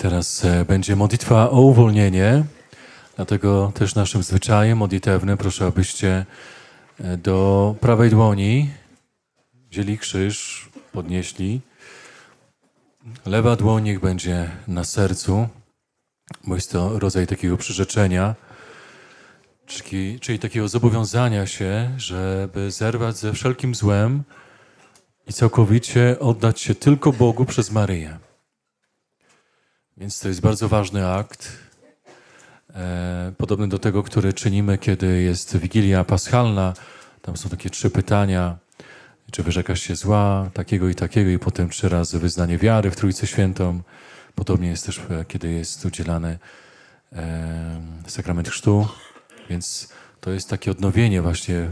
Teraz e, będzie modlitwa o uwolnienie, dlatego też naszym zwyczajem modlitewnym proszę, abyście e, do prawej dłoni wzięli krzyż, podnieśli. Lewa dłoń niech będzie na sercu, bo jest to rodzaj takiego przyrzeczenia, czyli, czyli takiego zobowiązania się, żeby zerwać ze wszelkim złem i całkowicie oddać się tylko Bogu przez Maryję. Więc to jest bardzo ważny akt, e, podobny do tego, który czynimy, kiedy jest Wigilia Paschalna. Tam są takie trzy pytania. Czy wyrzekasz się zła, takiego i takiego, i potem trzy razy wyznanie wiary w Trójcę Świętą. Podobnie jest też, e, kiedy jest udzielany e, sakrament chrztu. Więc to jest takie odnowienie właśnie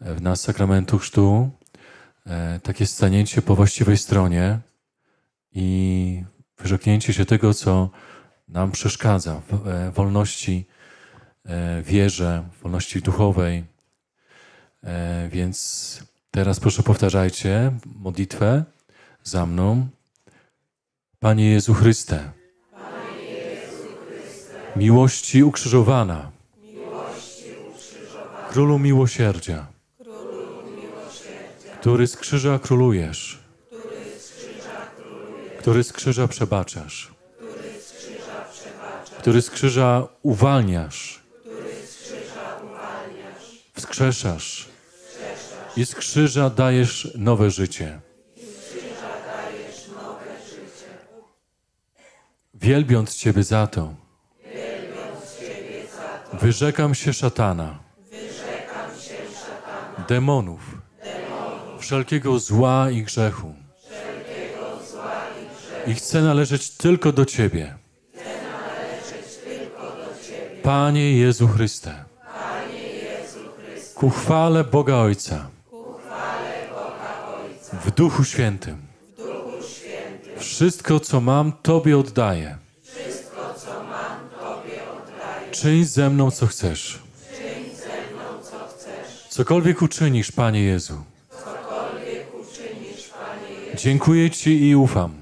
w nas sakramentu chrztu, e, takie stanięcie po właściwej stronie i wyrzeknięcie się tego, co nam przeszkadza e, wolności, e, wierze, wolności duchowej. E, więc teraz proszę powtarzajcie modlitwę za mną. Panie Jezu Chryste, miłości ukrzyżowana, Królu miłosierdzia, który z krzyża królujesz, który z krzyża przebaczasz, który z krzyża uwalniasz, wskrzeszasz? I z krzyża dajesz nowe życie. Wielbiąc Ciebie za to, wyrzekam się szatana, demonów, wszelkiego zła i grzechu i chcę należeć tylko do Ciebie. Panie Jezu Chryste. Ku chwale Boga Ojca. W Duchu Świętym. Wszystko, co mam, Tobie oddaję. Czyń ze mną, co chcesz. Cokolwiek uczynisz, Panie Jezu. Dziękuję Ci i ufam.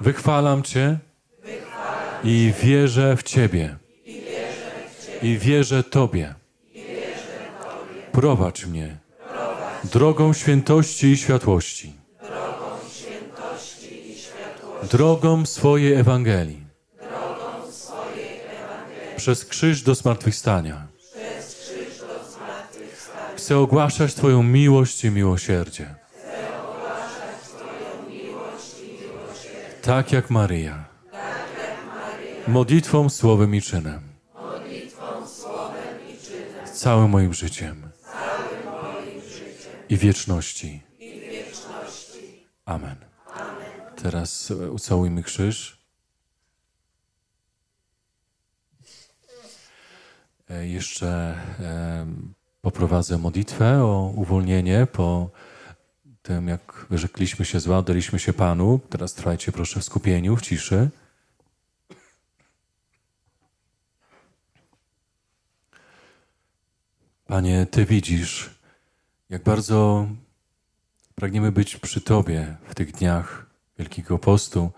Wychwalam Cię i wierzę w Ciebie. I wierzę Tobie. Prowadź mnie drogą świętości i światłości. Drogą swojej Ewangelii. Przez krzyż do zmartwychwstania. Chcę ogłaszać Twoją miłość i miłosierdzie. Tak jak Maryja. Modlitwą, słowem i czynem. Całym moim życiem. I wieczności. Amen. Teraz ucałujmy krzyż. E, jeszcze poprowadzę modlitwę o uwolnienie po tym, jak wyrzekliśmy się zła, oddaliśmy się Panu. Teraz trwajcie proszę w skupieniu, w ciszy. Panie, Ty widzisz, jak bardzo pragniemy być przy Tobie w tych dniach Wielkiego Postu,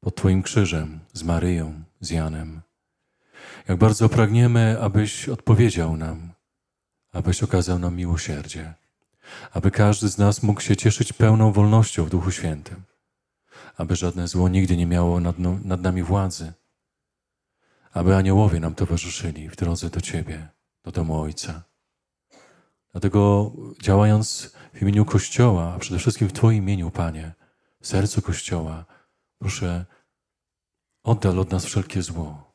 pod Twoim krzyżem, z Maryją, z Janem. Jak bardzo pragniemy, abyś odpowiedział nam, abyś okazał nam miłosierdzie aby każdy z nas mógł się cieszyć pełną wolnością w Duchu Świętym, aby żadne zło nigdy nie miało nad, nad nami władzy, aby aniołowie nam towarzyszyli w drodze do Ciebie, do domu Ojca. Dlatego działając w imieniu Kościoła, a przede wszystkim w Twoim imieniu, Panie, w sercu Kościoła, proszę, oddal od nas wszelkie zło,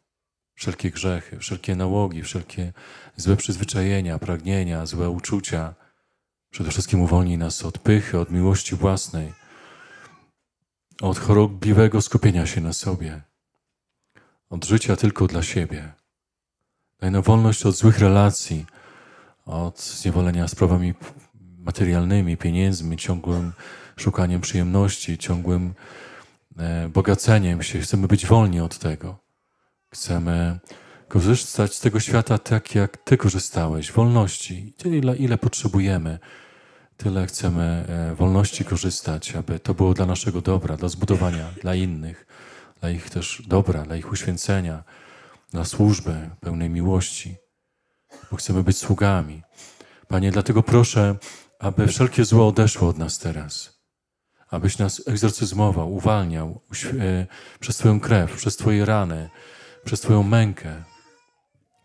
wszelkie grzechy, wszelkie nałogi, wszelkie złe przyzwyczajenia, pragnienia, złe uczucia, Przede wszystkim uwolnij nas od pychy, od miłości własnej, od chorobliwego skupienia się na sobie, od życia tylko dla siebie. Daj nam wolność od złych relacji, od zniewolenia sprawami materialnymi, pieniędzmi, ciągłym szukaniem przyjemności, ciągłym e, bogaceniem się. Chcemy być wolni od tego. Chcemy korzystać z tego świata tak, jak Ty korzystałeś, wolności, tyle, ile potrzebujemy tyle chcemy e, wolności korzystać, aby to było dla naszego dobra, dla zbudowania, dla innych, dla ich też dobra, dla ich uświęcenia, dla służby pełnej miłości, bo chcemy być sługami. Panie, dlatego proszę, aby wszelkie zło odeszło od nas teraz. Abyś nas egzorcyzmował, uwalniał e, przez Twoją krew, przez Twoje rany, przez Twoją mękę,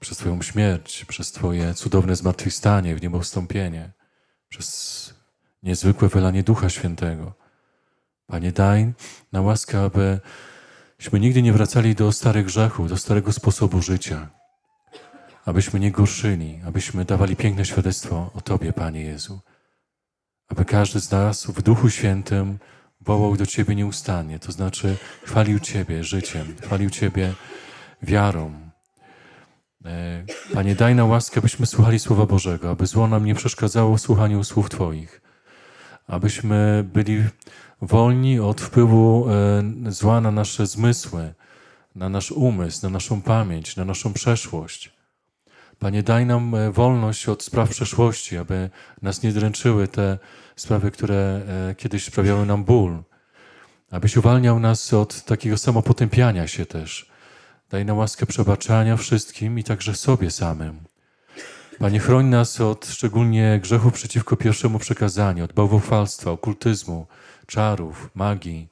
przez Twoją śmierć, przez Twoje cudowne zmartwychwstanie w niebowstąpienie, przez niezwykłe wylanie Ducha Świętego. Panie, daj na łaskę, abyśmy nigdy nie wracali do starych grzechów, do starego sposobu życia, abyśmy nie gorszyli, abyśmy dawali piękne świadectwo o Tobie, Panie Jezu, aby każdy z nas w Duchu Świętym wołał do Ciebie nieustannie, to znaczy chwalił Ciebie życiem, chwalił Ciebie wiarą, Panie, daj na łaskę, abyśmy słuchali Słowa Bożego, aby zło nam nie przeszkadzało w słuchaniu słów Twoich, abyśmy byli wolni od wpływu e, zła na nasze zmysły, na nasz umysł, na naszą pamięć, na naszą przeszłość. Panie, daj nam e, wolność od spraw przeszłości, aby nas nie dręczyły te sprawy, które kiedyś sprawiały nam ból. Abyś uwalniał nas od takiego samopotępiania się też Daj na łaskę przebaczania wszystkim i także sobie samym. Panie, chroń nas od szczególnie grzechów przeciwko pierwszemu przekazaniu, od bałwochwalstwa, okultyzmu, czarów, magii.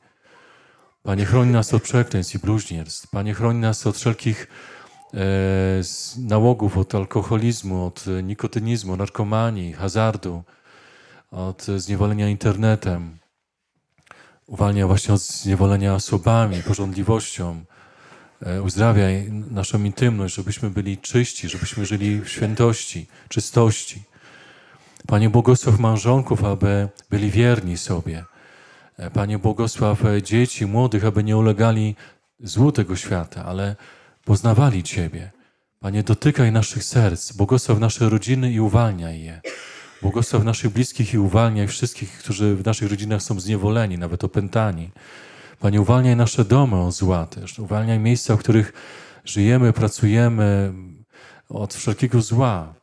Panie, chroń nas od przekleństw i bluźnierstw. Panie, chroń nas od wszelkich e, nałogów, od alkoholizmu, od nikotynizmu, narkomanii, hazardu, od zniewolenia internetem. Uwalnia właśnie od zniewolenia osobami, porządliwością, uzdrawiaj naszą intymność, żebyśmy byli czyści, żebyśmy żyli w świętości, czystości. Panie, błogosław małżonków, aby byli wierni sobie. E, Panie, błogosław e, dzieci, młodych, aby nie ulegali złu tego świata, ale poznawali Ciebie. Panie, dotykaj naszych serc, błogosław nasze rodziny i uwalniaj je. Błogosław naszych bliskich i uwalniaj wszystkich, którzy w naszych rodzinach są zniewoleni, nawet opętani. Panie, uwalniaj nasze domy od zła też. Uwalniaj miejsca, w których żyjemy, pracujemy od wszelkiego zła,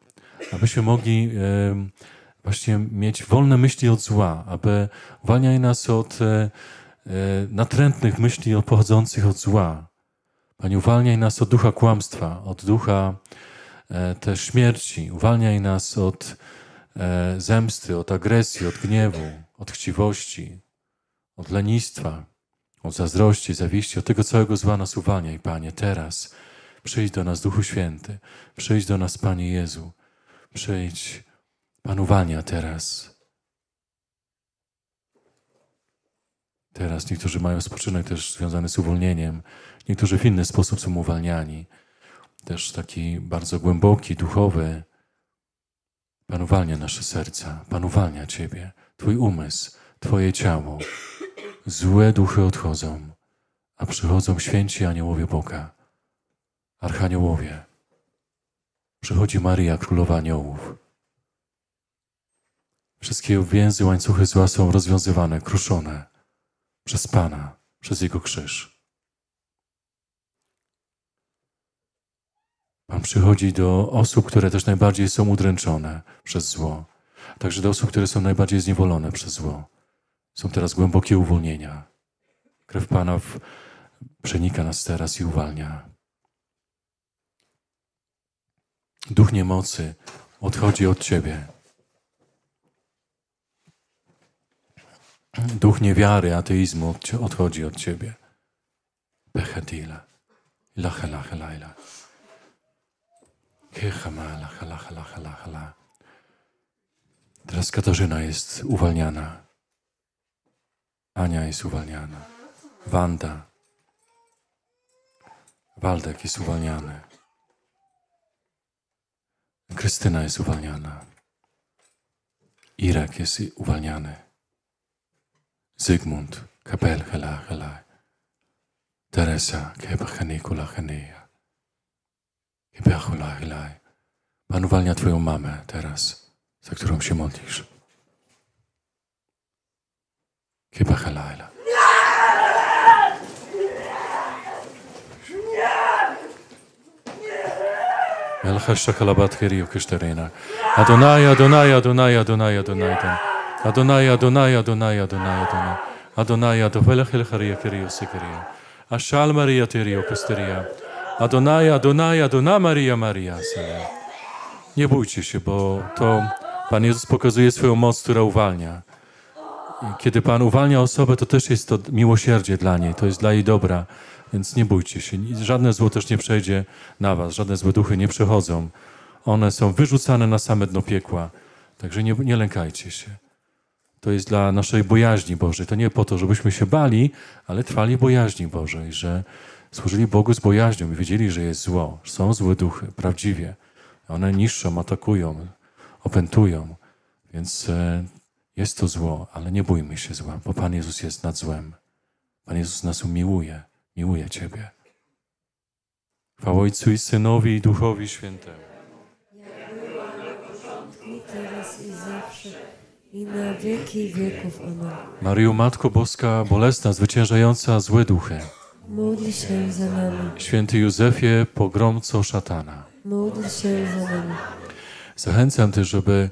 abyśmy mogli właśnie mieć wolne myśli od zła, aby uwalniaj nas od e, e, natrętnych myśli pochodzących od zła. Panie, uwalniaj nas od ducha kłamstwa, od ducha e, też śmierci. Uwalniaj nas od zemsty, od agresji, od gniewu, od chciwości, od lenistwa od zazdrości, zawiści, od tego całego zła nas uwalniaj, Panie, teraz. Przyjdź do nas, Duchu Święty. Przyjdź do nas, Panie Jezu. Przyjdź. Pan uwalnia teraz. Teraz niektórzy mają spoczynek też związany z uwolnieniem. Niektórzy w inny sposób są uwalniani. Też taki bardzo głęboki, duchowy. Pan uwalnia nasze serca. Pan uwalnia Ciebie, Twój umysł, Twoje ciało. Złe duchy odchodzą, a przychodzą święci aniołowie Boga, archaniołowie. Przychodzi Maria, królowa aniołów. Wszystkie więzy, łańcuchy zła są rozwiązywane, kruszone przez Pana, przez Jego krzyż. Pan przychodzi do osób, które też najbardziej są udręczone przez zło, także do osób, które są najbardziej zniewolone przez zło. Są teraz głębokie uwolnienia. Krew Pana w... przenika nas teraz i uwalnia. Duch niemocy odchodzi od Ciebie. Duch niewiary, ateizmu odchodzi od Ciebie. Lacha, lacha, lacha, Teraz Katarzyna jest uwalniana. Ania jest uwalniana. Wanda. Waldek jest uwalniany. Krystyna jest uwalniana. Irek jest uwalniany. Zygmunt, kapel, hela, hela. Teresa, keba, henikula, heneja. Kebachula, helaj. Pan uwalnia Twoją mamę teraz, za którą się modlisz. Kiepach Laila. Melchesza Halabatkerio Kyszterena. Adonai, Adonai, Adonai, Adonai, Adonai, Adonai, Adonai, Adonai, Adonai, Adonai, Adonai, Adovela Helcharia Kerio Sekeria. Ashal Maria Terio Kysteria. Adonai, Adonai, Adona Maria Maria. Nie bójcie się, bo to Pan Jezus pokazuje swoją moc, która uwalnia. Kiedy Pan uwalnia osobę, to też jest to miłosierdzie dla niej, to jest dla jej dobra. Więc nie bójcie się. Żadne zło też nie przejdzie na was, żadne złe duchy nie przechodzą. One są wyrzucane na same dno piekła. Także nie, nie lękajcie się. To jest dla naszej bojaźni Bożej. To nie po to, żebyśmy się bali, ale trwali bojaźni Bożej, że służyli Bogu z bojaźnią i wiedzieli, że jest zło. że Są złe duchy, prawdziwie. One niszczą, atakują, opętują. Więc e, jest to zło, ale nie bójmy się zła, bo Pan Jezus jest nad złem. Pan Jezus nas umiłuje, miłuje Ciebie. Chwała Ojcu i Synowi i Duchowi Świętemu. i teraz i zawsze i na wieki wieków. Amen. Maryjo Matko Boska, bolesna, zwyciężająca złe duchy. Módl się za nami. Święty Józefie, pogromco szatana. Módl się za nami. Zachęcam też, żeby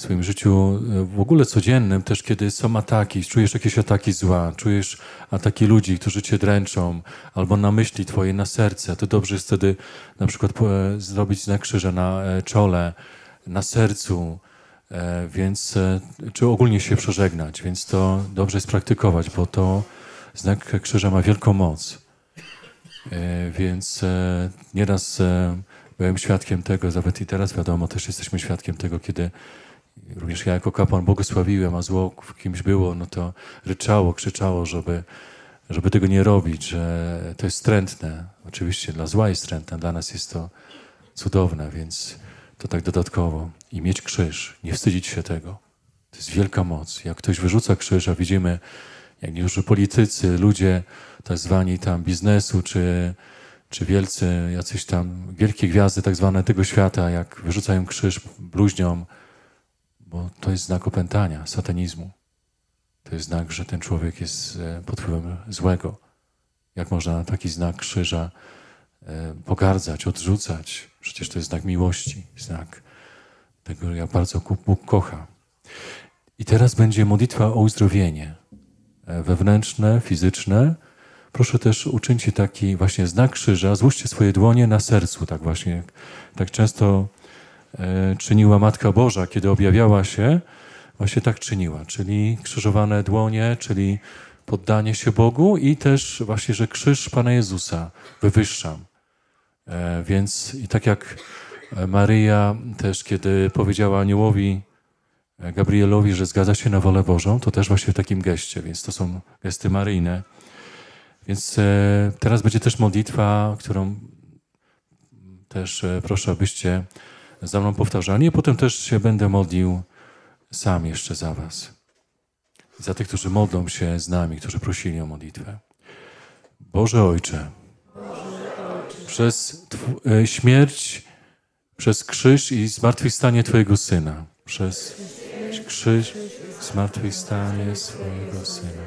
w swoim życiu e, w ogóle codziennym, też kiedy są ataki, czujesz jakieś ataki zła, czujesz ataki ludzi, którzy cię dręczą, albo na myśli twoje, na serce, to dobrze jest wtedy na przykład e, zrobić znak krzyża na e, czole, na sercu, więc, czy ogólnie się przeżegnać, więc to dobrze jest praktykować, bo to znak krzyża ma wielką moc. Więc nieraz byłem świadkiem tego, nawet i teraz wiadomo, też jesteśmy świadkiem tego, kiedy również ja jako kapłan błogosławiłem, a zło w kimś było, no to ryczało, krzyczało, żeby, żeby tego nie robić, że to jest strętne. Oczywiście dla zła jest strętne, dla nas jest to cudowne, więc to tak dodatkowo. I mieć krzyż, nie wstydzić się tego. To jest wielka moc. Jak ktoś wyrzuca krzyż, a widzimy, jak niektórzy politycy, ludzie tak zwani tam biznesu, czy, czy wielcy, jacyś tam wielkie gwiazdy tak zwane tego świata, jak wyrzucają krzyż bluźniom, bo to jest znak opętania, satanizmu. To jest znak, że ten człowiek jest e, pod wpływem złego. Jak można na taki znak krzyża e, pogardzać, odrzucać? Przecież to jest znak miłości, znak tego, jak bardzo Bóg kocha. I teraz będzie modlitwa o uzdrowienie e, wewnętrzne, fizyczne. Proszę też uczyńcie taki właśnie znak krzyża, złóżcie swoje dłonie na sercu, tak właśnie, tak często czyniła Matka Boża, kiedy objawiała się, właśnie tak czyniła, czyli krzyżowane dłonie, czyli poddanie się Bogu i też właśnie, że krzyż Pana Jezusa wywyższam. E, Więc i tak jak e, Maryja też, kiedy powiedziała aniołowi e, Gabrielowi, że zgadza się na wolę Bożą, to też właśnie w takim geście, więc to są gesty maryjne. Więc e, teraz będzie też modlitwa, którą też e, proszę, abyście za mną powtarzali, a potem też się będę modlił sam jeszcze za was. Za tych, którzy modlą się z nami, którzy prosili o modlitwę. Boże Ojcze, przez Tw- e, śmierć, przez krzyż i zmartwychwstanie Twojego Syna, przez krzyż, zmartwychwstanie swojego Syna.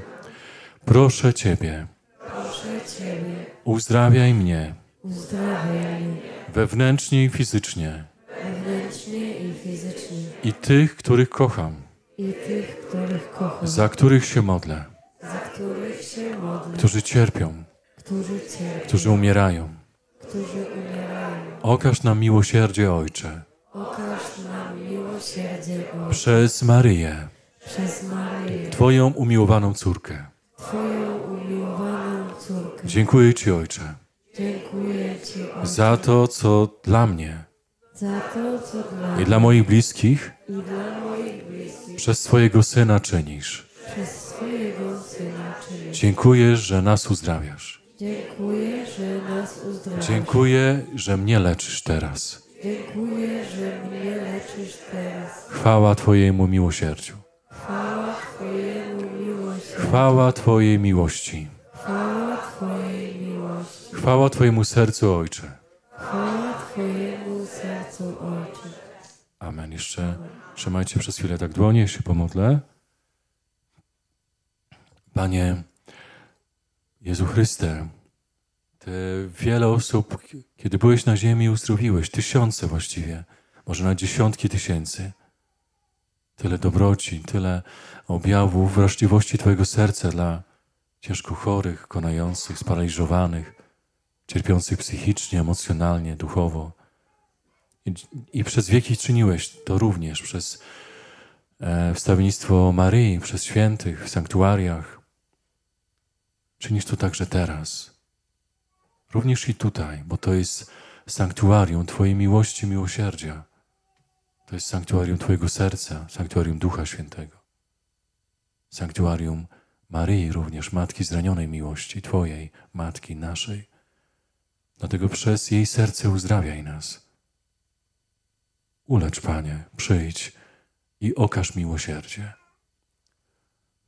Proszę Ciebie, Proszę Ciebie, uzdrawiaj mnie uzdrawiaj mnie wewnętrznie i fizycznie wewnętrznie i fizycznie. I tych, których kocham, i tych, których kocham, za których się modlę, za których się modlę, którzy cierpią, którzy cierpią, którzy umierają. którzy umierają. Okaż nam miłosierdzie, Ojcze, Okaż nam miłosierdzie Ojcze. Przez Maryję, przez Maryję, Twoją umiłowaną córkę. Twoją umiłowaną córkę. Dziękuję Ci, Ojcze, Dziękuję Ci Ojcze. Za to, co dla mnie i dla moich bliskich i dla moich bliskich przez swojego Syna czynisz. przez swojego Syna czynisz. Dziękuję, że nas uzdrawiasz. Dziękuję, że nas uzdrowisz. Dziękuję, że mnie leczysz teraz. Dziękuję, że mnie leczysz teraz. Chwała Twojemu miłosierdziu. Chwała Twojemu miłości. Chwała Twojej miłości. Chwała Twojej miłości. Chwała Twojemu sercu, Ojcze. Chwała Twojemu Ojcze. Amen. Jeszcze trzymajcie przez chwilę tak dłonie, się pomodlę. Panie Jezu Chryste, Ty wiele osób, kiedy byłeś na ziemi, uzdrowiłeś, tysiące właściwie, może na dziesiątki tysięcy. tyle dobroci, tyle objawów wrażliwości Twojego serca dla ciężko chorych, konających, sparaliżowanych, cierpiących psychicznie, emocjonalnie, duchowo. I, i przez wieki czyniłeś to również przez e, wstawiennictwo Maryi, przez świętych w sanktuariach. Czynisz to także teraz. Również i tutaj, bo to jest sanktuarium Twojej miłości, miłosierdzia. To jest sanktuarium Twojego serca, sanktuarium Ducha Świętego. Sanktuarium Maryi również, Matki zranionej miłości, Twojej, Matki naszej. Dlatego przez jej serce uzdrawiaj nas. Ulecz, Panie, przyjdź i okaż miłosierdzie.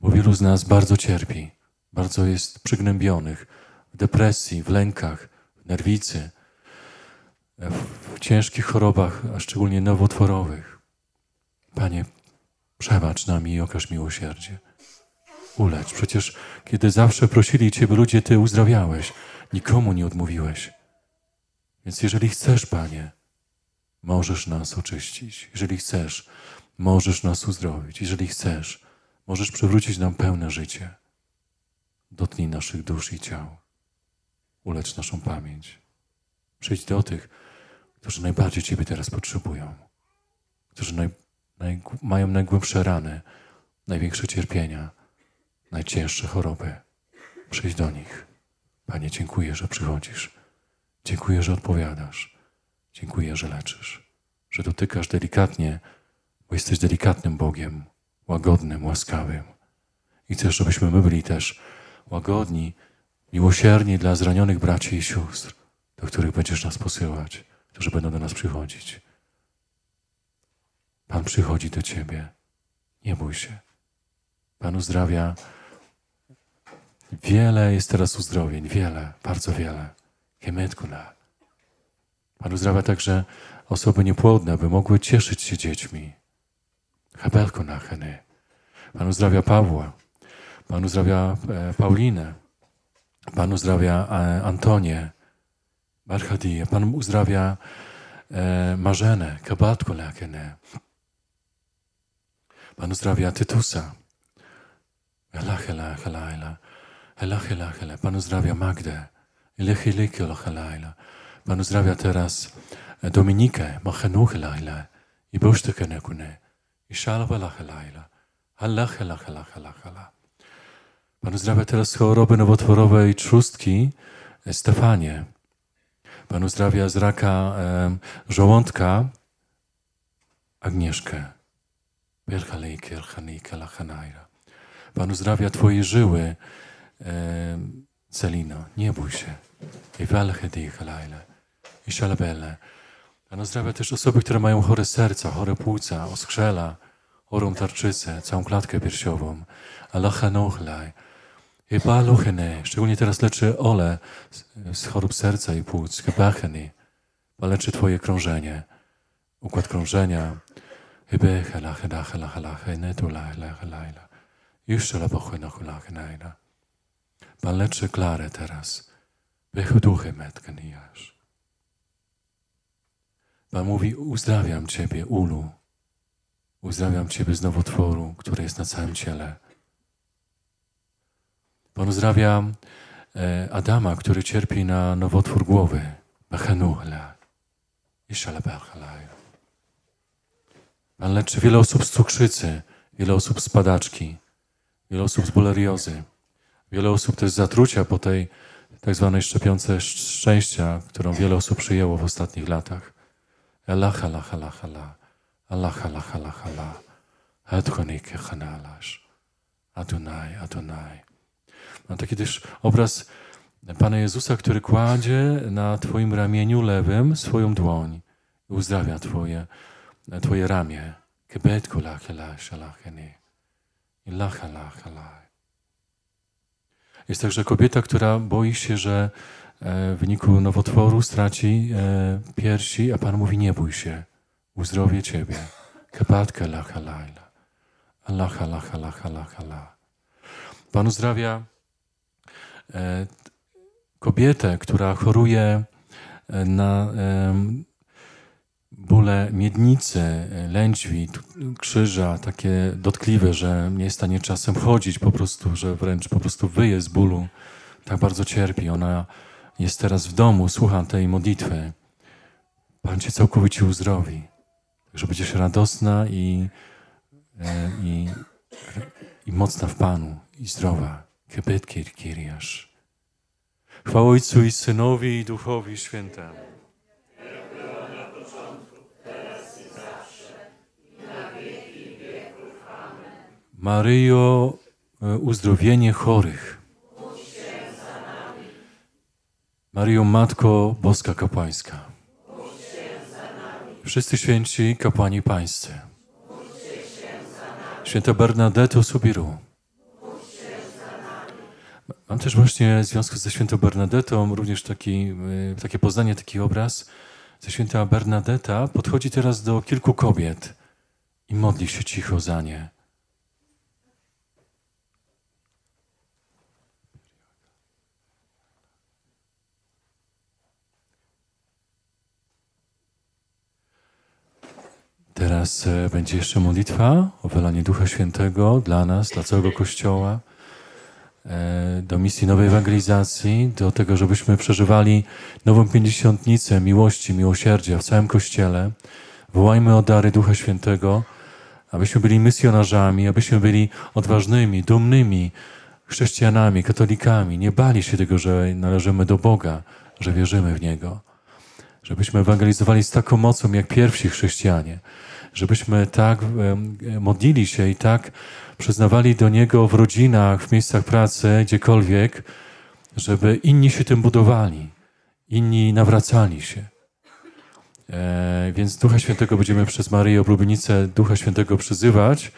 Bo wielu z nas bardzo cierpi, bardzo jest przygnębionych w depresji, w lękach, w nerwicy, w ciężkich chorobach, a szczególnie nowotworowych. Panie, przebacz nam i okaż miłosierdzie. Ulecz. Przecież kiedy zawsze prosili Ciebie ludzie, Ty uzdrawiałeś. Nikomu nie odmówiłeś. Więc jeżeli chcesz, Panie, możesz nas oczyścić. Jeżeli chcesz, możesz nas uzdrowić. Jeżeli chcesz, możesz przywrócić nam pełne życie. Dotknij naszych dusz i ciał. Ulecz naszą pamięć. Przyjdź do tych, którzy najbardziej Ciebie teraz potrzebują, którzy naj, naj, mają najgłębsze rany, największe cierpienia, najcięższe choroby. Przyjdź do nich. Panie, dziękuję, że przychodzisz. Dziękuję, że odpowiadasz. Dziękuję, że leczysz, że dotykasz delikatnie, bo jesteś delikatnym Bogiem, łagodnym, łaskawym. I chcesz, żebyśmy my byli też łagodni, miłosierni dla zranionych braci i sióstr, do których będziesz nas posyłać którzy będą do nas przychodzić. Pan przychodzi do Ciebie. Nie bój się. Pan uzdrawia. Wiele jest teraz uzdrowień, wiele, bardzo wiele. Kiemetkuna. Pan uzdrawia także osoby niepłodne, aby mogły cieszyć się dziećmi. Hebelkuna heny. Pan uzdrawia Pawła. Pan uzdrawia e, Paulinę. Pan uzdrawia e, Antonię. Barchadije. Pan uzdrawia e, Marzenę, kabatku lakene. Pan uzdrawia Tytusa. Hela, hela, hela, hela. Pan uzdrawia Magdę. Ilechy, ilechy, hela, Pan uzdrawia teraz Dominikę, machenu, hela, hela. I bosztykene kune. I szalwa, la, hela, hela. Hela, hela, hela, hela, hela. Pan uzdrawia teraz choroby nowotworowe i trzustki Stefanie. Pan uzdrawia z raka e, żołądka Agnieszkę. Pan uzdrawia Twoje żyły, e, Celino. Nie bój się. I szalabele. Pan uzdrawia też osoby, które mają chore serca, chore płuca, oskrzela, chorą tarczycę, całą klatkę piersiową. Allah Hypaluchene, szczególnie teraz leczy Ole z chorób serca i płuc. Hypacheny, leczy Twoje krążenie, układ krążenia. Jeszcze Pan leczy Klarę teraz. Wychuduchy metkanijasz. Pan mówi, uzdrawiam Ciebie, Ulu. Uzdrawiam Ciebie z nowotworu, który jest na całym ciele. Pan uzdrawia e, Adama, który cierpi na nowotwór głowy. Pan leczy wiele osób z cukrzycy, wiele osób z padaczki, wiele osób z boleriozy, wiele osób też z zatrucia po tej tak zwanej szczepionce szczęścia, którą wiele osób przyjęło w ostatnich latach. Allah, Allah, Allah, Allah. Allah, Allah, Allah, Allah. Adonai, Adonai. Mam taki też obraz Pana Jezusa, który kładzie na Twoim ramieniu lewym swoją dłoń i uzdrawia Twoje, twoje ramię. Kebetku lachela shalacheni. I lacha lacha Jest także kobieta, która boi się, że w wyniku nowotworu straci e, piersi, a Pan mówi, nie bój się, uzdrowię Ciebie. Kebatka lacha laila. Lacha lacha lacha lacha Pan uzdrawia E, kobietę, która choruje e, na bóle miednicy, lędźwi, krzyża, takie dotkliwe, że nie jest w stanie czasem chodzić po prostu, że wręcz po prostu wyje z bólu. Tak bardzo cierpi. Ona jest teraz w domu, słucha tej modlitwy. Pan cię całkowicie uzdrowi. Także będziesz radosna i, e, i, i mocna w Panu i zdrowa. Kebet kiriasz. Chwała Ojcu i Synowi i Duchowi Świętemu. Maryjo, e, uzdrowienie chorych. Maryjo, Matko Boska Kapłańska. Wszyscy święci kapłani pańscy. Święta Bernadetto Subiru. Mam też właśnie w związku ze świętą Bernadetą również taki, e, takie poznanie, taki obraz, że święta Bernadetta podchodzi teraz do kilku kobiet i modli się cicho za nie. Teraz e, będzie jeszcze modlitwa o wylanie Ducha Świętego dla nas, dla całego Kościoła, e, do misji nowej ewangelizacji, do tego, żebyśmy przeżywali nową pięćdziesiątnicę miłości, miłosierdzia w całym Kościele. Wołajmy o dary Ducha Świętego, abyśmy byli misjonarzami, abyśmy byli odważnymi, dumnymi chrześcijanami, katolikami. Nie bali się tego, że należymy do Boga, że wierzymy w Niego. Żebyśmy ewangelizowali z taką mocą, jak pierwsi chrześcijanie żebyśmy tak modlili się i tak przyznawali do Niego w rodzinach, w miejscach pracy, gdziekolwiek, żeby inni się tym budowali, inni nawracali się. E, więc Ducha Świętego będziemy przez Maryję Oblubienicę Ducha Świętego przyzywać.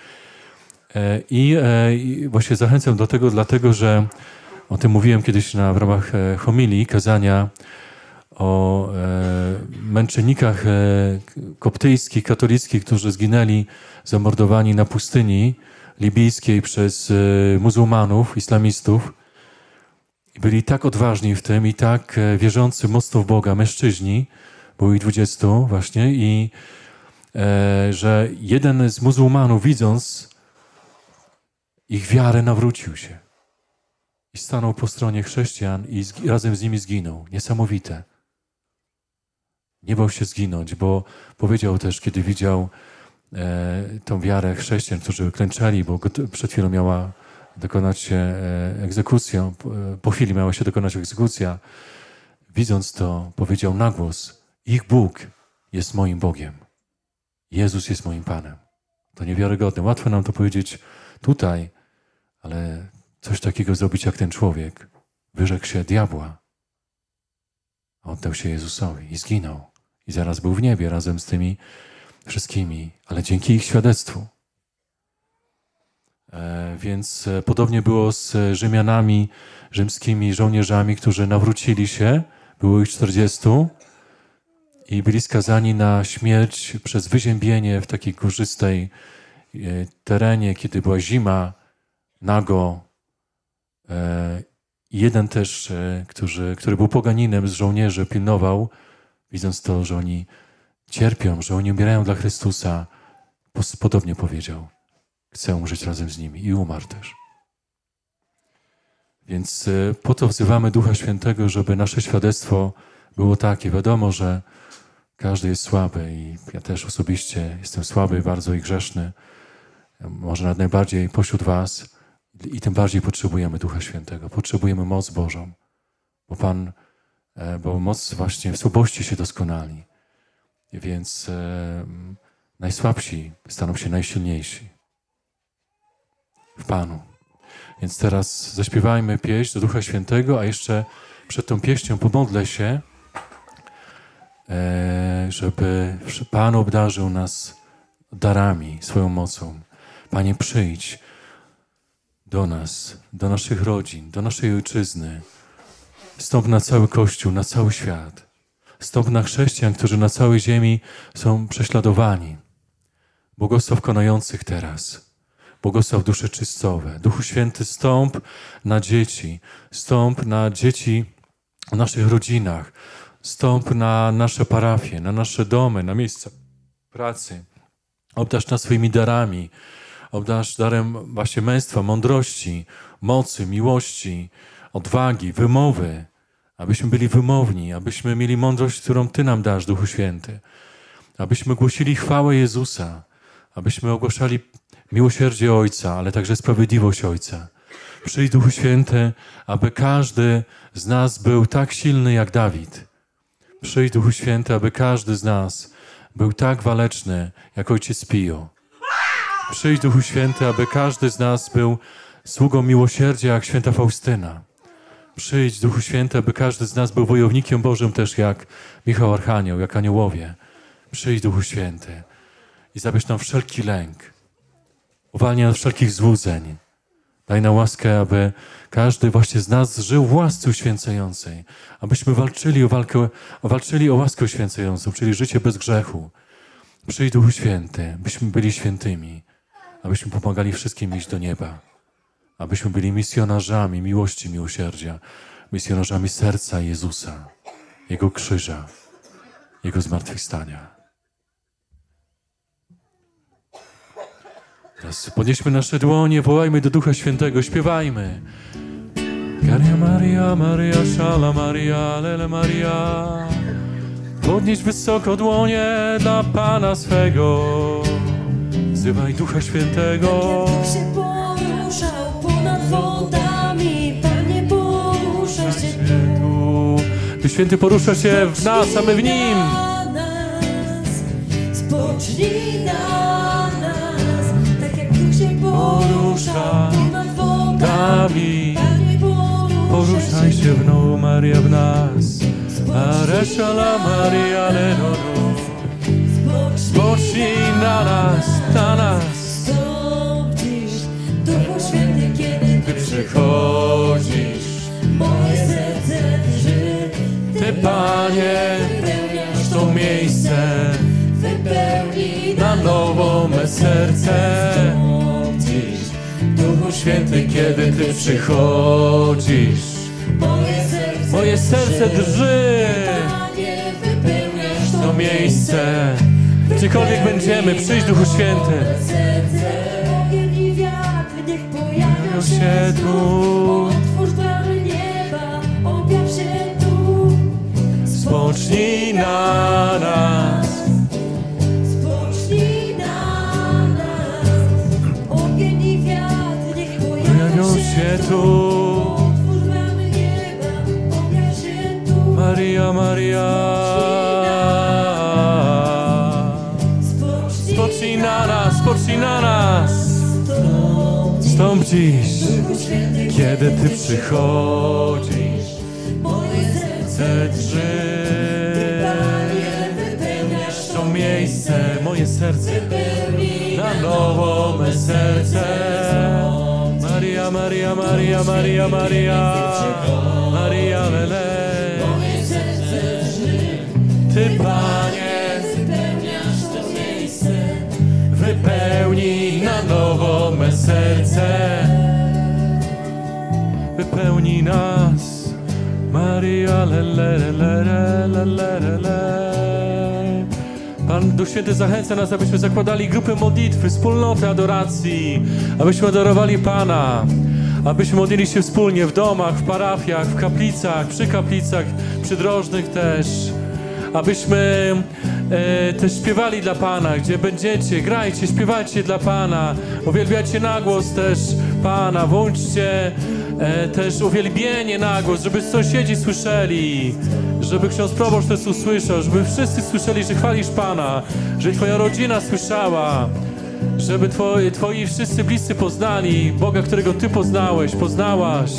E, i, e, I właśnie zachęcam do tego, dlatego że o tym mówiłem kiedyś na, w ramach e, homilii, kazania o e, męczennikach e, koptyjskich, katolickich, którzy zginęli zamordowani na pustyni libijskiej przez e, muzułmanów, islamistów. Byli tak odważni w tym i tak wierzący mocno w Boga, mężczyźni, było ich dwudziestu właśnie, i że jeden z muzułmanów, widząc ich wiarę, nawrócił się i stanął po stronie chrześcijan i razem z nimi zginął. Niesamowite. Nie bał się zginąć, bo powiedział też, kiedy widział e, tą wiarę chrześcijan, którzy klęczeli, bo przed chwilą miała dokonać się e, egzekucja, po, po chwili miała się dokonać egzekucja. Widząc to, powiedział na głos: Ich Bóg jest moim Bogiem. Jezus jest moim Panem. To niewiarygodne. Łatwo nam to powiedzieć tutaj, ale coś takiego zrobić jak ten człowiek. Wyrzekł się diabła. Oddał się Jezusowi i zginął. I zaraz był w niebie razem z tymi wszystkimi, ale dzięki ich świadectwu. E, więc e, podobnie było z Rzymianami, rzymskimi żołnierzami, którzy nawrócili się, było ich 40 i byli skazani na śmierć przez wyziębienie w takiej górzystej e, terenie, kiedy była zima, nago. Jeden też, który, który był poganinem z żołnierzy, pilnował, widząc to, że oni cierpią, że oni umierają dla Chrystusa, podobnie powiedział: Chcę umrzeć razem z nimi i umarł też. Więc e, po to wzywamy Ducha Świętego, żeby nasze świadectwo było takie. Wiadomo, że każdy jest słaby i ja też osobiście jestem słaby, bardzo i grzeszny. Może nawet najbardziej pośród Was i tym bardziej potrzebujemy Ducha Świętego. Potrzebujemy moc Bożą, bo Pan bo moc właśnie w słabości się doskonali. Więc e, najsłabsi staną się najsilniejsi w Panu. Więc teraz zaśpiewajmy pieśń do Ducha Świętego, a jeszcze przed tą pieśnią pomodlę się, e, żeby Pan obdarzył nas darami, swoją mocą. Panie, przyjdź do nas, do naszych rodzin, do naszej ojczyzny. Stąp na cały Kościół, na cały świat. Stąp na chrześcijan, którzy na całej ziemi są prześladowani. Błogosław konających teraz. Błogosław dusze czystowe. Duchu Święty, stąp na dzieci. Stąp na dzieci w naszych rodzinach. Stąp na nasze parafie, na nasze domy, na miejsca pracy. Obdasz nas swoimi darami. Obdasz darem właśnie męstwa, mądrości, mocy, miłości, odwagi, wymowy. Abyśmy byli wymowni, abyśmy mieli mądrość, którą Ty nam dasz, Duchu Święty. Abyśmy głosili chwałę Jezusa. Abyśmy ogłaszali miłosierdzie Ojca, ale także sprawiedliwość Ojca. Przyjdź, Duchu Święty, aby każdy z nas był tak silny jak Dawid. Przyjdź, Duchu Święty, aby każdy z nas był tak waleczny jak ojciec Pio. Przyjdź, Duchu Święty, aby każdy z nas był sługą miłosierdzia jak święta Faustyna. Przyjdź, Duchu Święty, aby każdy z nas był wojownikiem Bożym też jak Michał Archanioł, jak aniołowie. Przyjdź, Duchu Święty, i zabierz nam wszelki lęk. Uwalnij nas wszelkich złudzeń. Daj nam łaskę, aby każdy właśnie z nas żył w łasce uświęcającej. Abyśmy walczyli o, walkę, walczyli o łaskę uświęcającą, czyli życie bez grzechu. Przyjdź Duchu Święty, byśmy byli świętymi, abyśmy pomagali wszystkim iść do nieba. Abyśmy byli misjonarzami miłości, miłosierdzia, misjonarzami serca Jezusa, Jego krzyża, Jego zmartwychwstania. Teraz podnieśmy nasze dłonie, wołajmy do Ducha Świętego, śpiewajmy. Maria, Maria, Maria, Szala, Maria, Lele, Maria. Podnieś wysoko dłonie dla Pana swego. Wzywaj Ducha Świętego. Wodami, Panie porusza się tu. Ty Święty porusza się w nas, a my w Nim. Nas, spocznij na nas, tak jak Duch się poruszał ponad wodami, Dami, Panie poruszaj się w nous, Maria w nas. Areshala Maria Lenoru. Spocznij na nas, na nas. Przychodzisz, moje serce drży, Ty Panie, wypełniasz to miejsce. wypełnij na nowo me serce. Duchu Święty, kiedy Ty przychodzisz, moje serce moje serce drży. Panie, wypełniasz To miejsce, gdziekolwiek będziemy, przyjdź Duchu Święty. Pojawią się tu. Otwórz bramy nieba, objaw się tu. Spocznij na nas, Spocznij na nas. Ogień i wiatr, niech pojawią się tu Stąd Stąp dziś, Duchu Święty, kiedy Ty przychodzisz, moje serce drży. Wypełniasz To miejsce, moje serce, na nowo me serce. Maria, Maria, Maria, Maria, Maria, Maria, lele. moje Wypełnij nas, Maria, lele, lele, lele, lele. Pan Duch Święty zachęca nas, abyśmy zakładali grupy modlitwy, wspólnoty adoracji, abyśmy adorowali Pana, abyśmy modlili się wspólnie w domach, w parafiach, w kaplicach, przy kaplicach przydrożnych też, abyśmy e, też śpiewali dla Pana, gdzie będziecie, grajcie, śpiewajcie dla Pana, uwielbiajcie na głos też Pana, włączcie e, też uwielbienie na głos, żeby sąsiedzi słyszeli, żeby ksiądz proboszcz też usłyszał, żeby wszyscy słyszeli, że chwalisz Pana, że Twoja rodzina słyszała, żeby twoi, twoi wszyscy bliscy poznali Boga, którego Ty poznałeś, poznałaś.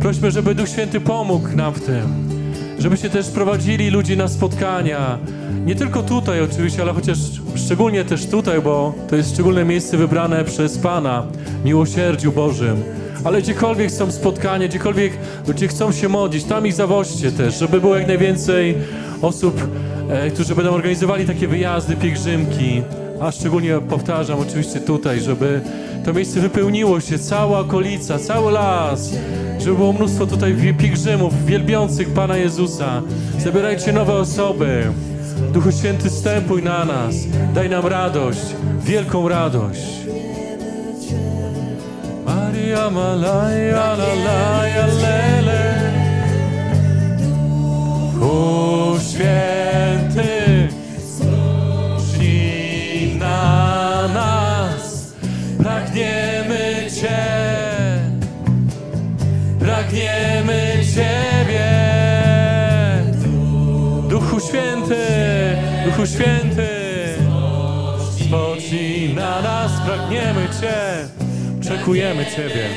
Prośmy, żeby Duch Święty pomógł nam w tym, żebyście też prowadzili ludzi na spotkania. Nie tylko tutaj oczywiście, ale chociaż szczególnie też tutaj, bo to jest szczególne miejsce wybrane przez Pana, miłosierdziu Bożym. Ale gdziekolwiek są spotkania, gdziekolwiek ludzie chcą się modlić, tam ich zawoźcie też, żeby było jak najwięcej osób, e, którzy będą organizowali takie wyjazdy, pielgrzymki. A szczególnie powtarzam oczywiście tutaj, żeby to miejsce wypełniło się, cała okolica, cały las, żeby było mnóstwo tutaj pielgrzymów, wielbiących Pana Jezusa. Zabierajcie nowe osoby. Duchu Święty, stępuj na nas. Daj nam radość, wielką radość. Maria Malaja, la, la, lele. Duchu Święty, Duchu Święty, spocznij na nas, pragniemy Cię, oczekujemy Ciebie.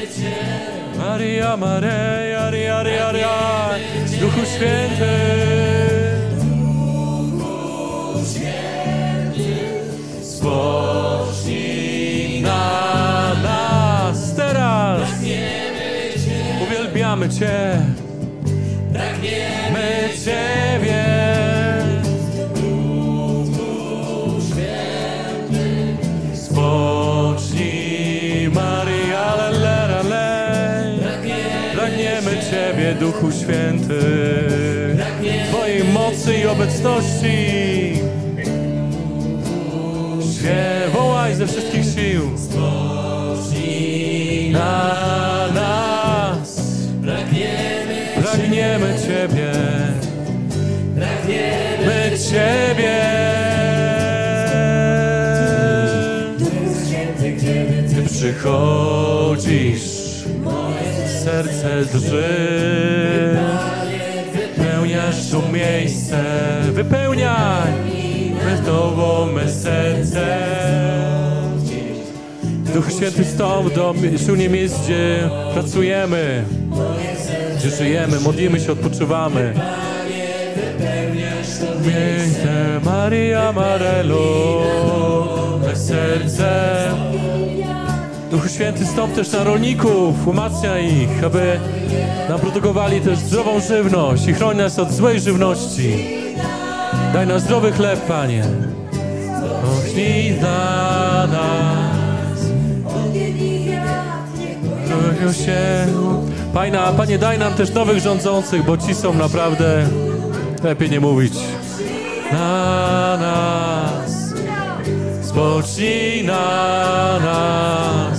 Maria, Maria, Maria, Maria, Duchu Święty. Spocznij na nas teraz. Uwielbiamy Cię. My Ciebie. Duchu Święty, Twojej mocy i obecności. Śpiew, wołaj ze wszystkich sił. Na nas pragniemy Ciebie, my Ciebie. Ty przychodzisz, serce drży, wypełniasz to miejsce, wypełniaj nowo me serce. Duch Święty stąd do szczególnie miejsc, gdzie pracujemy, gdzie żyjemy, modlimy się, odpoczywamy. Miejsce Maria Marelo, me serce. Święty stąd też na rolników, umacnia ich, aby nam produkowali też zdrową żywność i chroń nas od złej żywności. Daj nam zdrowy chleb, Panie. Ochnij za nas. Proszę się. Pajna, Panie, daj nam też nowych rządzących, bo ci są naprawdę, lepiej nie mówić, na nas. Spocznij na nas.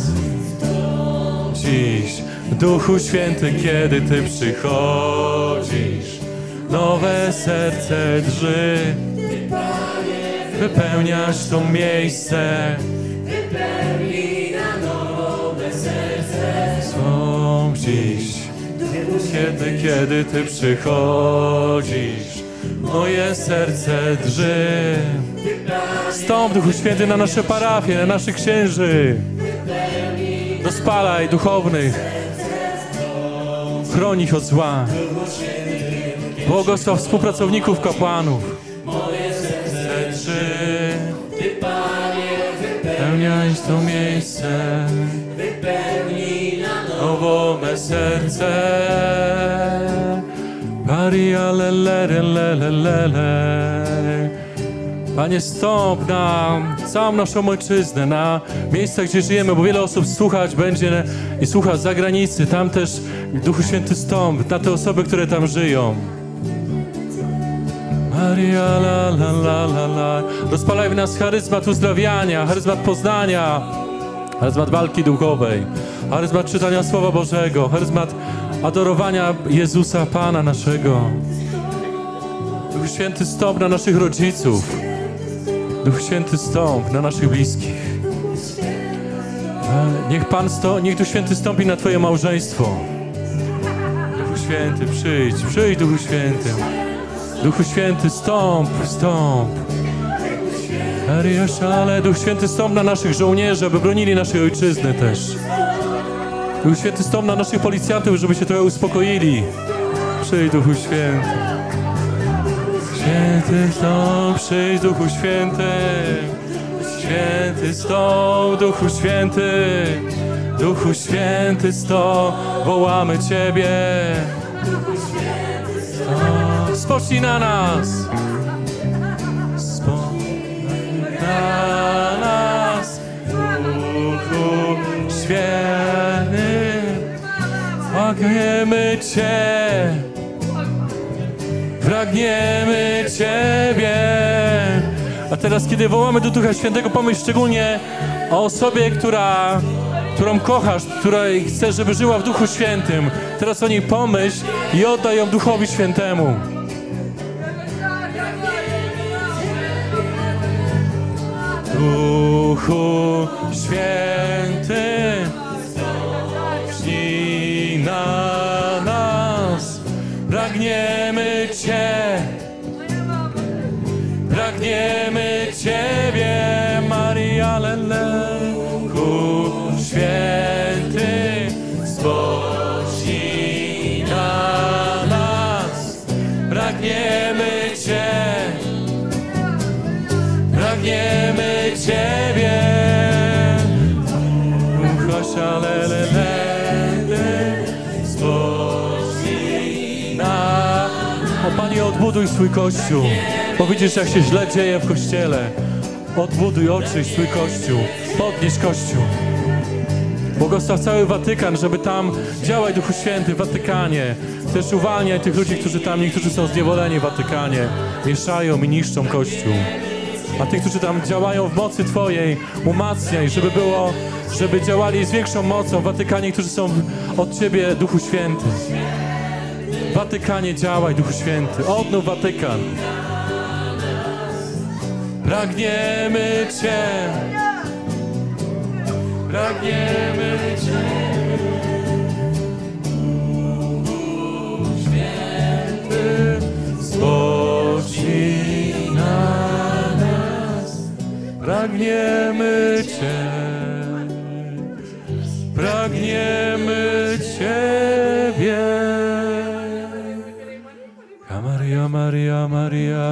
Duchu Święty, kiedy Ty przychodzisz, nowe serce drży. Wypełniasz to miejsce. Są dziś, kiedy, kiedy Ty przychodzisz, moje serce drży. Stąp, Duchu Święty, na nasze parafie, na naszych księży. Rozpalaj duchownych. Chroń ich od zła. Błogosław współpracowników kapłanów. Serczy. Pełniaj to miejsce. Nowo me serce. Maria le le le le le le le. Panie, stąp na całą naszą ojczyznę, na miejsca, gdzie żyjemy, bo wiele osób słuchać będzie i słucha z zagranicy. Tam też Duchu Święty stąp na te osoby, które tam żyją. Maria, la, la, la, la, la. Rozpalaj w nas charyzmat uzdrawiania, charyzmat poznania, charyzmat walki duchowej, charyzmat czytania Słowa Bożego, charyzmat adorowania Jezusa, Pana naszego. Duch Święty stąp na naszych rodziców. Duch Święty stąp na naszych bliskich. Niech Pan sto, niech Duch Święty stąpi na Twoje małżeństwo. Duchu Święty, przyjdź, przyjdź Duchu Święty. Duchu Święty, stąp, stąp. Szale, Duch Święty stąp na naszych żołnierzy, aby bronili naszej ojczyzny też. Duch Święty stąp na naszych policjantów, żeby się trochę uspokoili. Przyjdź Duchu Święty. Święty stąd, przyjdź Duchu Święty. Święty stąd, Duchu Święty. Duchu Święty stąd, wołamy Ciebie. Stąd, Spocznij na nas. Spocznij na nas. Duchu Święty. Pragniemy Cię. Pragniemy Ciebie. A teraz, kiedy wołamy do Ducha Świętego, pomyśl szczególnie o osobie, która, którą kochasz, której chcesz, żeby żyła w Duchu Świętym. Teraz o niej pomyśl i oddaj ją Duchowi Świętemu. Duchu Święty, pragniemy Cię, pragniemy Ciebie, Maria Lele. Święty, spocznij na nas, pragniemy Cię. Pragniemy Ciebie. Ucha Panie, odbuduj swój Kościół. Bo widzisz, jak się źle dzieje w Kościele. Odbuduj, oczyść swój Kościół. Podnieś Kościół. Błogosław cały Watykan, żeby tam działać Duchu Święty w Watykanie. Też uwalniaj tych ludzi, którzy tam, niektórzy są zniewoleni w Watykanie. Mieszają i niszczą Kościół. A tych, którzy tam działają w mocy Twojej, umacniaj, żeby było, żeby działali z większą mocą w Watykanie, którzy są od Ciebie, Duchu Święty. Watykanie działaj, Duchu Święty. Odnów Watykan. Pragniemy Cię. Pragniemy Cię. Święty, spocznij na nas. Pragniemy Maria.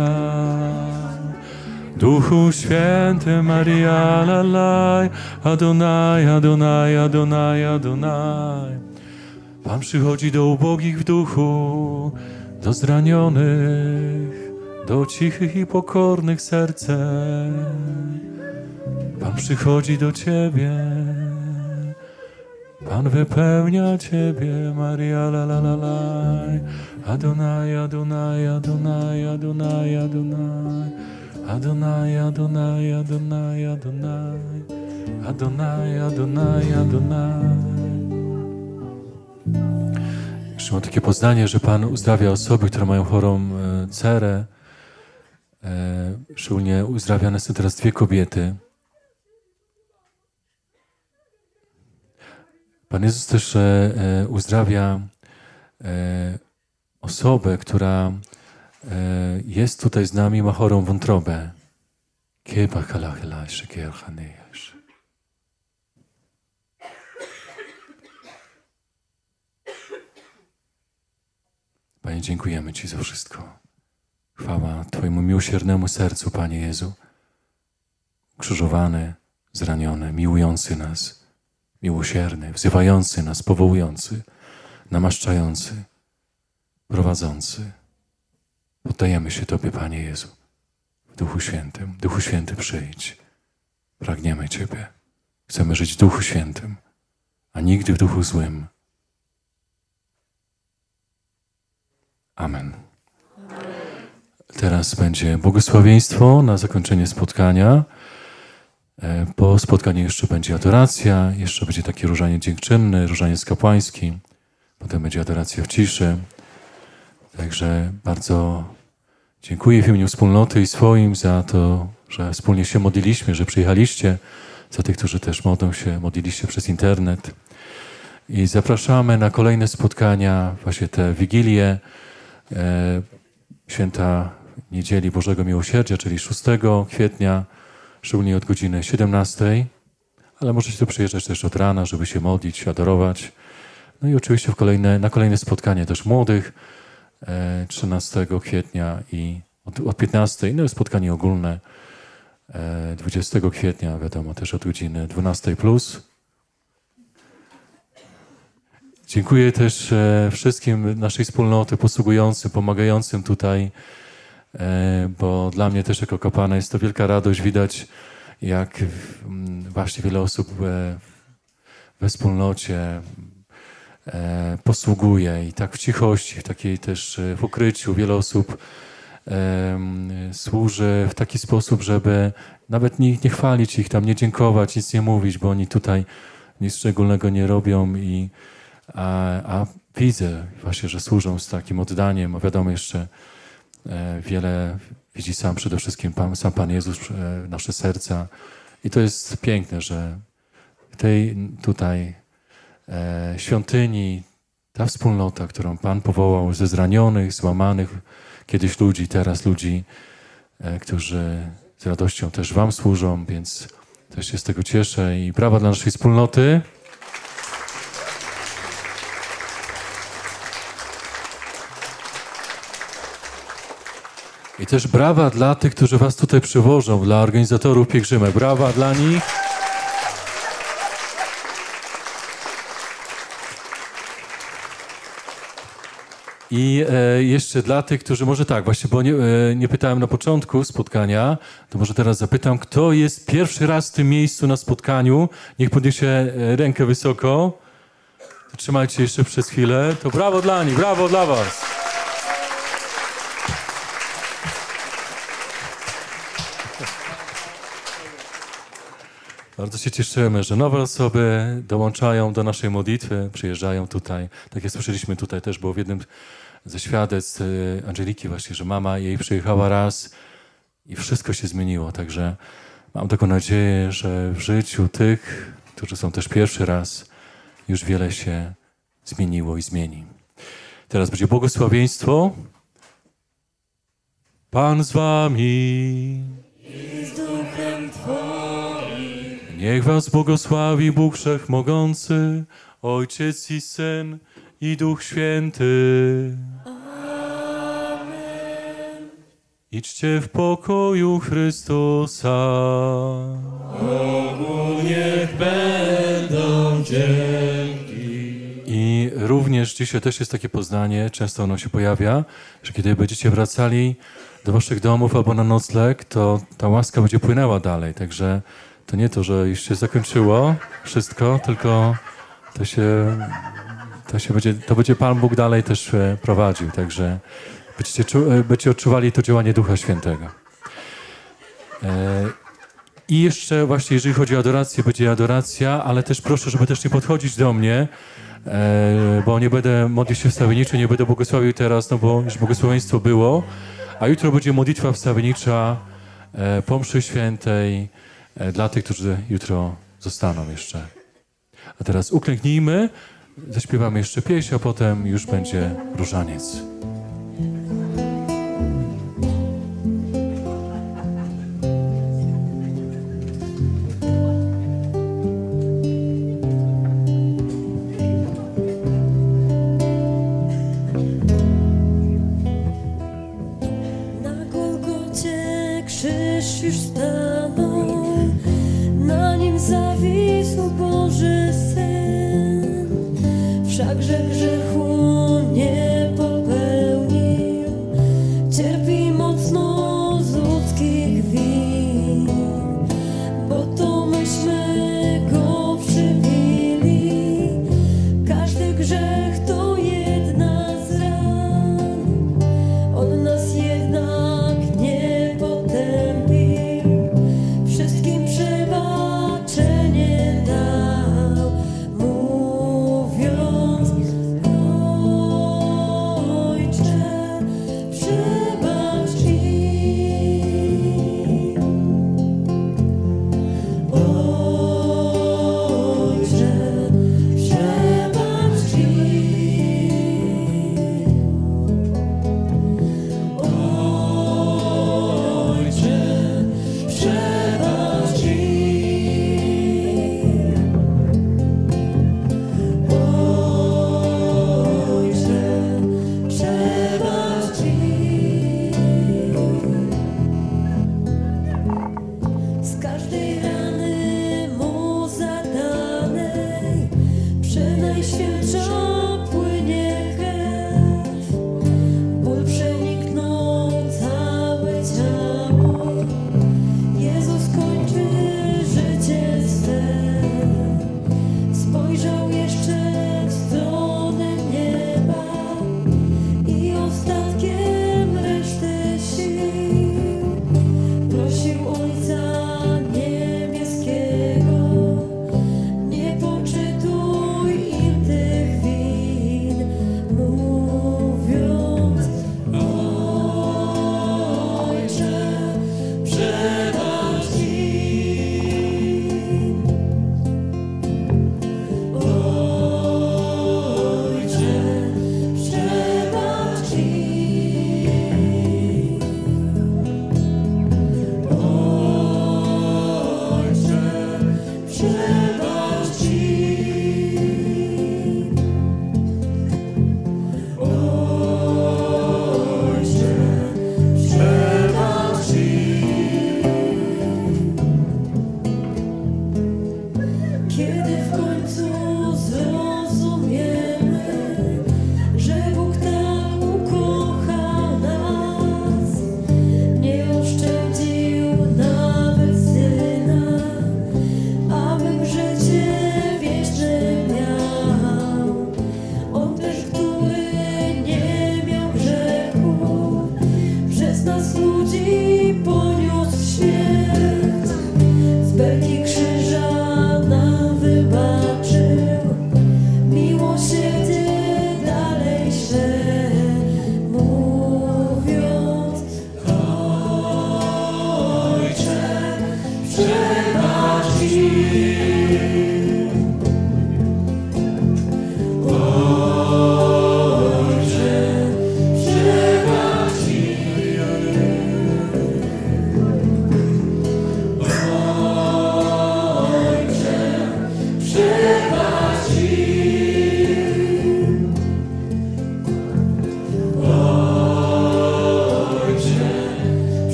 Duchu Święty, Maria, lalaj, Adonai, Adonai, Adonai, Adonai. Pan przychodzi do ubogich w duchu, do zranionych, do cichych i pokornych sercem. Pan przychodzi do Ciebie, Pan wypełnia Ciebie, Maria, la la la. Adonai, Adonai, Adonai, Adonai, Adonai. Adonai, Adonai, Adonai, Adonai. Adonai, Adonai, Adonai. Jeszcze mam takie poznanie, że Pan uzdrawia osoby, które mają chorą e, cerę. E, szczególnie uzdrawiane są teraz dwie kobiety. Pan Jezus też e, uzdrawia osobę, która e, jest tutaj z nami, ma chorą wątrobę. Kieba halachela, szekiel hanejesz. Panie, dziękujemy Ci za wszystko. Chwała Twojemu miłosiernemu sercu, Panie Jezu. Krzyżowany, zraniony, miłujący nas, miłosierny, wzywający nas, powołujący, namaszczający, prowadzący. Poddajemy się Tobie, Panie Jezu, w Duchu Świętym. Duchu Święty, przyjdź. Pragniemy Ciebie. Chcemy żyć w Duchu Świętym, a nigdy w Duchu Złym. Amen. Teraz będzie błogosławieństwo na zakończenie spotkania. E, Po spotkaniu jeszcze będzie adoracja, jeszcze będzie takie różanie dziękczynne, różaniec kapłański, potem będzie adoracja w ciszy. Także bardzo dziękuję w imieniu wspólnoty i swoim za to, że wspólnie się modliliśmy, że przyjechaliście, za tych, którzy też modlą się, modliliście przez internet. I zapraszamy na kolejne spotkania, właśnie te wigilie, e, święta Niedzieli Bożego Miłosierdzia, czyli 6 kwietnia, szczególnie od godziny 17, ale możecie tu przyjeżdżać też od rana, żeby się modlić, adorować. No i oczywiście w kolejne, na kolejne spotkanie też młodych 13 kwietnia i od, od 15, no spotkanie ogólne e, 20 kwietnia, wiadomo, też od godziny 12 plus. Dziękuję też e, wszystkim naszej wspólnoty posługującym, pomagającym tutaj, e, bo dla mnie też jako kapłana jest to wielka radość widać, jak właśnie wiele osób e, we wspólnocie e, posługuje i tak w cichości, w takiej też e, w ukryciu wiele osób em, służy w taki sposób, żeby nawet nie, nie chwalić ich tam, nie dziękować, nic nie mówić, bo oni tutaj nic szczególnego nie robią i a, a widzę właśnie, że służą z takim oddaniem, a wiadomo jeszcze e, wiele widzi sam przede wszystkim Pan, sam Pan Jezus e, nasze serca. I to jest piękne, że tej tutaj e, świątyni ta wspólnota, którą Pan powołał ze zranionych, złamanych kiedyś ludzi, teraz ludzi, e, którzy z radością też Wam służą, więc też się z tego cieszę i brawa dla naszej wspólnoty. I też brawa dla tych, którzy Was tutaj przywożą, dla organizatorów pielgrzymek. Brawa dla nich. I e, jeszcze dla tych, którzy może tak, właśnie, bo nie, e, nie pytałem na początku spotkania, to może teraz zapytam, kto jest pierwszy raz w tym miejscu na spotkaniu? Niech podniesie e, rękę wysoko. Trzymajcie jeszcze przez chwilę. To brawo dla nich, brawo dla Was. Bardzo się cieszymy, że nowe osoby dołączają do naszej modlitwy, przyjeżdżają tutaj. Tak jak słyszeliśmy tutaj też, było w jednym ze świadectw y, Angeliki właśnie, że mama jej przyjechała raz i wszystko się zmieniło. Także mam taką nadzieję, że w życiu tych, którzy są też pierwszy raz, już wiele się zmieniło i zmieni. Teraz będzie błogosławieństwo. Pan z wami. Niech was błogosławi Bóg Wszechmogący, Ojciec i Syn i Duch Święty. Amen. Idźcie w pokoju Chrystusa. I również dzisiaj też jest takie poznanie, często ono się pojawia, że kiedy będziecie wracali do waszych domów albo na nocleg, to ta łaska będzie płynęła dalej. Także to nie to, że już się zakończyło wszystko, tylko to się, to się będzie, to będzie Pan Bóg dalej też e, prowadził. Także będziecie, e, będziecie odczuwali to działanie Ducha Świętego. E, I jeszcze właśnie, jeżeli chodzi o adorację, będzie adoracja, ale też proszę, żeby też nie podchodzić do mnie, bo nie będę modlić się wstawienniczo, nie będę błogosławił teraz, no bo już błogosławieństwo było, a jutro będzie modlitwa wstawiennicza po mszy świętej dla tych, którzy jutro zostaną jeszcze. A teraz uklęknijmy, zaśpiewamy jeszcze pieśń, a potem już będzie różaniec.